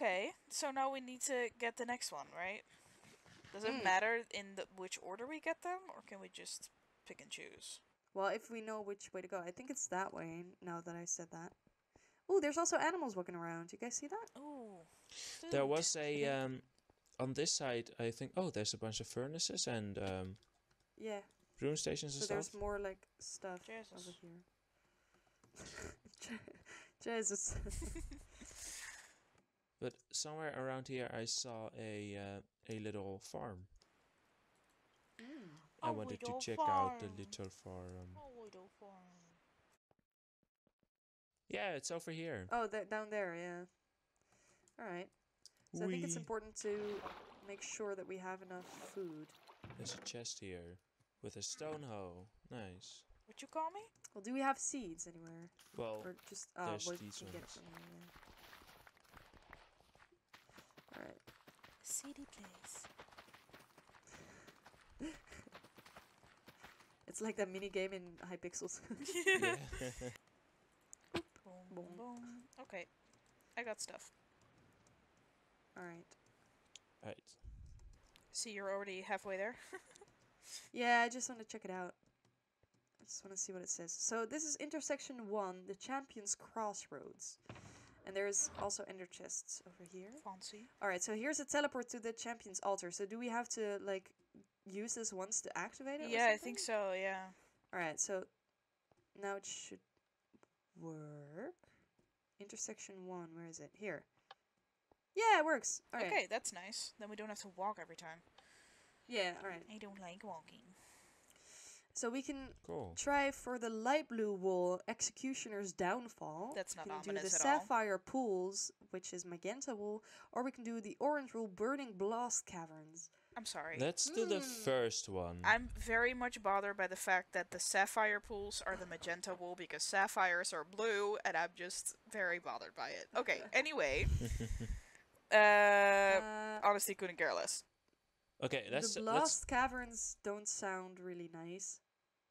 Okay, so now we need to get the next one, right? Does it Mm. matter in the, which order we get them, or can we just pick and choose? Well, if we know which way to go, I think it's that way. Now that I said that. Oh, there's also animals walking around. You guys see that? Oh. There was a um, on this side. I think. Oh, there's a bunch of furnaces and um, Yeah. room stations and So there's more like stuff Jesus. over here. Jesus. But somewhere around here, I saw a uh, a little farm. Mm. I A wanted to little check out the little farm. Oh, little farm. Yeah, it's over here. Oh, that down there, yeah. All right. So I think it's important to make sure that we have enough food. There's a chest here with a stone hoe. Nice. What you call me? Well, do we have seeds anywhere, Well, or just uh, there's what these we can get ones. from anywhere? All right. CD place. It's like that mini game in Hypixels. yeah. Boom, Boom. boom, boom. Okay, I got stuff. All right. All right. See, you're already halfway there. Yeah, I just want to check it out. I just want to see what it says. So this is intersection one, the Champions Crossroads, and there's also ender chests over here. Fancy. All right, so here's a teleport to the Champions altar. So do we have to like use this once to activate it? Yeah, I think so. Yeah. All right, so now it should work. Intersection one, where is it? Here. Yeah, it works. All right. Okay, that's nice. Then we don't have to walk every time. Yeah, all right. I don't like walking. So we can Cool. try for the light blue wool Executioner's Downfall. That's not we can do the at all. Sapphire Pools, which is magenta wool, or we can do the orange wool Burning Blast Caverns. I'm sorry. Let's do the Hmm. first one. I'm very much bothered by the fact that the sapphire pools are the magenta wool because sapphires are blue, and I'm just very bothered by it. Okay, anyway. Uh, Uh, honestly, couldn't care less. okay, let's the let's. Blast Caverns don't sound really nice,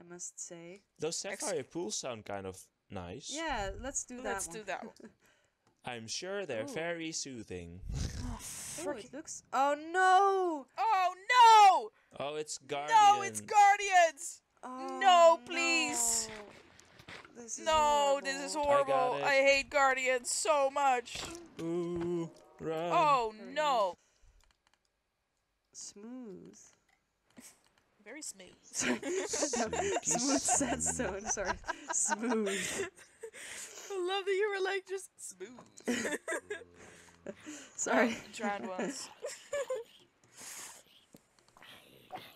I must say. Those ex- sapphire pools sound kind of nice. Yeah, let's do that Let's one. do that one. I'm sure they're Ooh. very soothing. Oh, Oh, frick- it looks. Oh no! oh no! oh, it's guardians. No, it's Guardians! Oh, No, please. no. This is No, this is horrible. horrible. it. I, hate Guardians so much. Ooh, run. oh no. Smooth. Very smooth. Smooth sandstone. Sorry, smooth. I love that you were like just smooth. Sorry. Oh, drowned ones.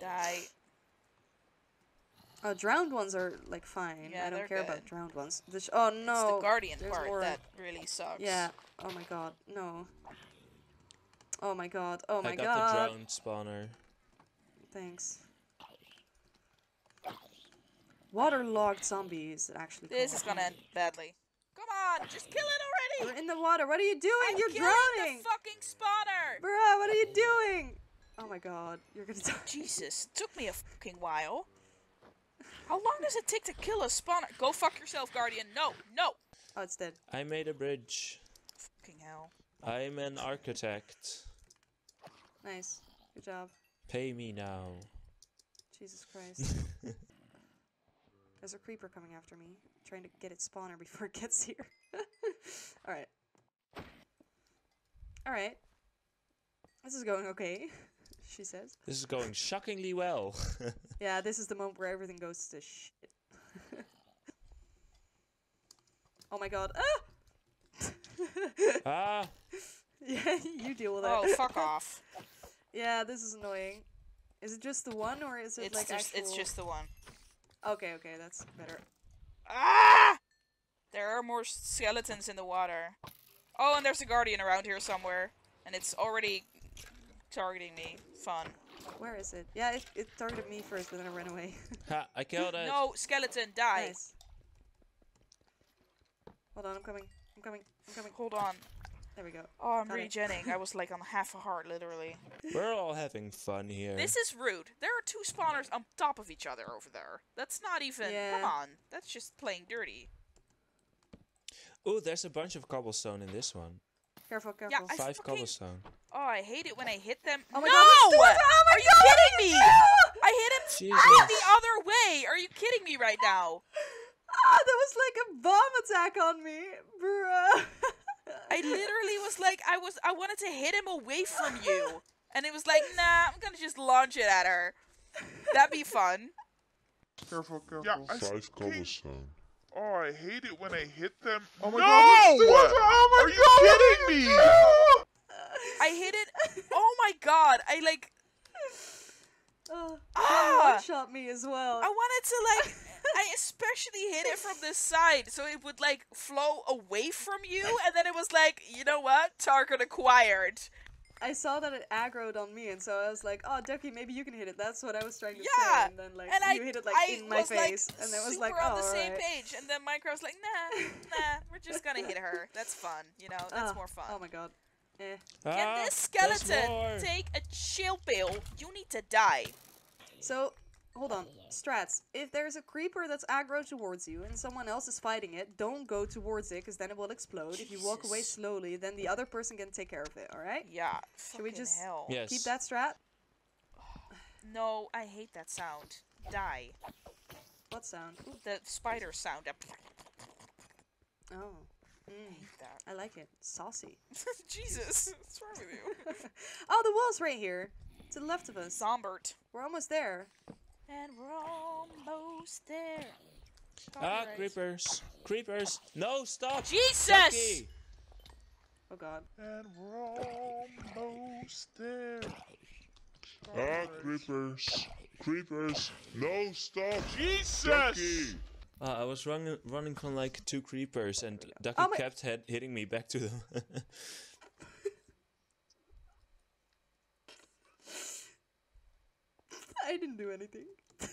Die. Oh, drowned ones are like fine. Yeah, I don't they're care about drowned ones. The sh- oh no. it's the Guardian there's part more. that really sucks. Yeah. Oh my god. No. Oh my god. Oh my god. I got god. the drowned spawner. Thanks. Waterlogged zombies. Actually. This is gonna end badly. Come on, just kill it already! You're in the water. What are you doing? I'm You're killing drowning. the fucking spawner! Bro, what are you doing? Oh my god. You're gonna die. Jesus, it took me a fucking while. How long does it take to kill a spawner? Go fuck yourself, Guardian. No, no. Oh, it's dead. I made a bridge. Fucking hell. I'm an architect. Nice. Good job. Pay me now. Jesus Christ. There's a creeper coming after me. trying to get its spawner before it gets here. Alright. Alright. This is going okay, she says. This is going shockingly well. Yeah, this is the moment where everything goes to shit. oh my god. Ah! ah, yeah, you deal with it. Oh, fuck off. Yeah, this is annoying. Is it just the one, or is it It's like just, actual... it's just the one. Okay, okay, that's better. Ah! There are more skeletons in the water. Oh, and there's a guardian around here somewhere, and it's already targeting me. Fun. Where is it? Yeah, it, it targeted me first, but then I ran away. ha, I killed it. No, skeleton, die. nice. Hold on, I'm coming. I'm coming. I'm coming. Hold on. There we go. Oh, I'm Got regenning. I was like on half a heart, literally. We're all having fun here. This is rude. There are two spawners on top of each other over there. That's not even. Come on. That's just playing dirty. Oh, there's a bunch of cobblestone in this one. Careful, careful. Yeah, I Five fucking- cobblestone. Oh, I hate it when I hit them. Oh my no! god, let's do it! Oh my Are you god! kidding me? I hit him Jesus. the other way. Are you kidding me right now? Ah, that was like a bomb attack on me, bruh. I literally was like, I was, I wanted to hit him away from you, and it was like, nah, I'm gonna just launch it at her. That'd be fun. Careful, careful. Yeah, I I, s- Five cobblestone. oh, I hate it when I hit them. oh my no! god! this- Oh my Are you kidding me? I hit it. Oh my god! I like, Oh, Ah! one shot me as well. I wanted to like, I especially hit it from the side, so it would like flow away from you, and then it was like, you know what? Target acquired. I saw that it aggroed on me, and so I was like, "Oh, Ducky, maybe you can hit it." That's what I was trying to Yeah, say, and then like and I, you hit it like I in my was face, like, and then it was super like, on "Oh, the same alright." page, and then Minecraft was like, nah, nah, we're just gonna hit her. That's fun, you know. That's Ah, more fun. Oh my god. Eh. Can Ah, this skeleton take a chill pill? You need to die. So, hold on, strats. If there's a creeper that's aggro towards you and someone else is fighting it, don't go towards it, because then it will explode. If you walk away slowly, then the other person can take care of it. All right? Yeah. Should we just- hell. Yes. Keep that strat. No, I hate that sound. Die. What sound? Ooh, The spider sound. Oh, mm, hate that. I like it. Saucy. Jesus, what's wrong with you? oh, the wall's right here, to the left of us. Zombert. We're almost there. And we're almost there. Ah, Alright. creepers. Creepers. No, stop. Jesus! Ducky. Oh god. And we're almost there. Ah, creepers. Creepers. No, stop. Jesus! Ducky. Ah, I was running running from like two creepers, and Ducky Oh kept head hitting me back to them. I didn't do anything.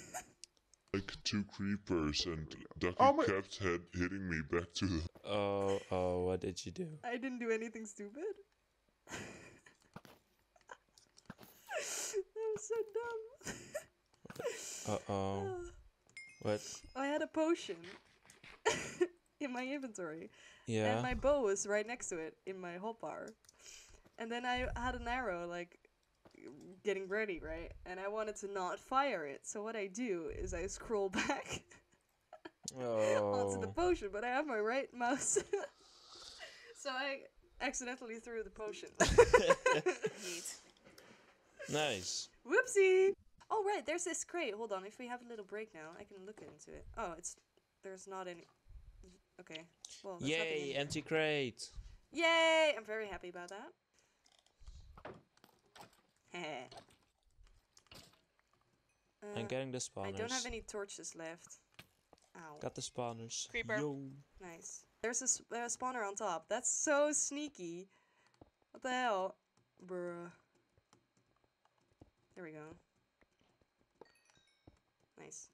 Like two creepers, and Ducky Oh my- kept head hitting me back to them. oh, oh, what did you do? I didn't do anything stupid. that was so dumb. Uh oh. What? I had a potion in my inventory, Yeah. and my bow was right next to it in my hotbar. And then I had an arrow, like getting ready, right? And I wanted to not fire it. So what I do is I scroll back onto the Oh. potion, but I have my right mouse. so I accidentally threw the potion. Nice. Whoopsie! Oh right, there's this crate. Hold on, if we have a little break now, I can look into it. Oh, it's there's not any. Okay. Well, there's nothing in Yay, empty crate. Yay! I'm very happy about that. I'm Uh, getting the spawners. I don't have any torches left. Ow. Got the spawners. Creeper. Yo. Nice. There's a s- uh, spawner on top. That's so sneaky. What the hell? Bruh. There we go. Nice.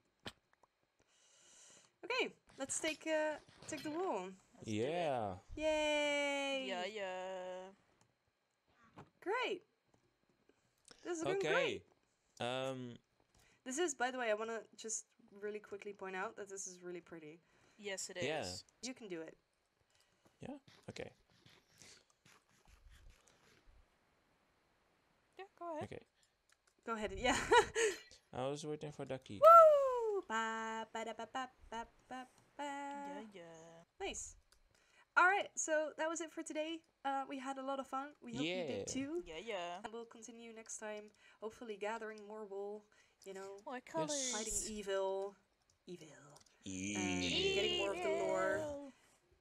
Okay, let's take uh take the wall. Let's. Yeah. Yay! Yeah. Great. This is going great. Okay. Um. This is, by the way, I want to just really quickly point out that this is really pretty. Yes, it is. Yeah. You can do it. Yeah. Okay. Yeah, go ahead. Okay. Go ahead. Yeah. I was waiting for Ducky. Woo! Ba, ba, da, ba, ba, ba, ba, ba. Yeah, yeah. Nice. All right, so that was it for today. Uh, we had a lot of fun. We hope you did too. Yeah, yeah. And we'll continue next time. Hopefully, gathering more wool. You know, More colors. fighting evil, evil, and getting more of the lore,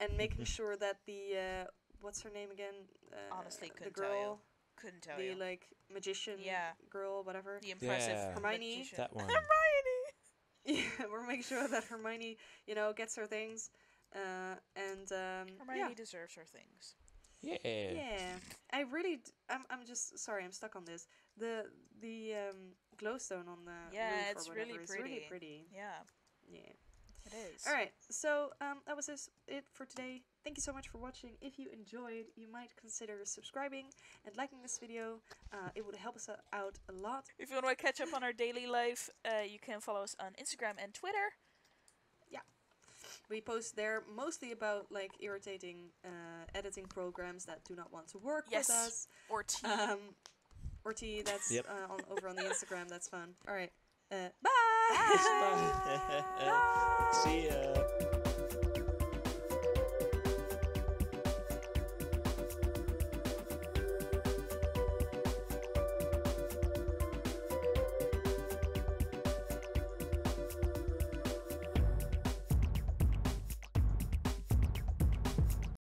and making sure that the uh, what's her name again? Uh, Honestly, the couldn't tell you. girl, Couldn't tell the you. like magician Yeah. girl, whatever. The impressive Yeah. Hermione? magician. That one. Hermione. Yeah, we're making sure that Hermione, you know, gets her things. Uh, and um, Hermione yeah, deserves her things. Yeah. yeah. I really, d- I'm, I'm just sorry, I'm stuck on this. The the um, glowstone on the Yeah, roof it's or really whatever is really pretty. pretty. Yeah, Yeah. it is. All right, so um, that was this, it for today. Thank you so much for watching. If you enjoyed, you might consider subscribing and liking this video. Uh, it would help us out a lot. If you want to catch up on our daily life, uh, you can follow us on Instagram and Twitter. We post there mostly about like irritating uh, editing programs that do not want to work Yes. with us. Or tea. Um, or T, that's Yep. uh, on, over on the Instagram. That's fun. All right. Uh, bye. Bye. See ya.